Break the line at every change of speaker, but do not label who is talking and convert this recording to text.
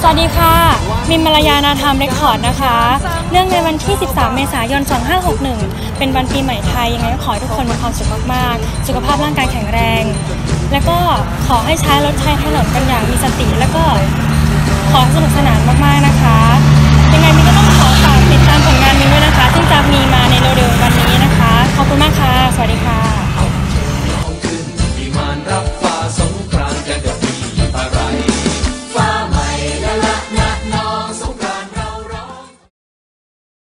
สวัสดีค่ะ มินมารยานาธรรมเรคคอร์ดนะคะเนื่องในวันที่ 13 เมษายน 2561 เป็นวันปีใหม่ไทย ยังไงก็ขอให้ทุกคนมีความสุขมากๆ สุขภาพร่างกายแข็งแรง แล้วก็ขอให้ใช้รถใช้ถนนกันอย่างมีสติ แล้วก็ขอสนุกสนานมากๆนะคะ ยังไงมินก็ต้องขอฝากติดตามผลงานมินด้วยนะคะ ซึ่งจะมีมาในเร็วๆวันนี้นะคะ ขอบคุณมากค่ะ สวัสดีค่ะ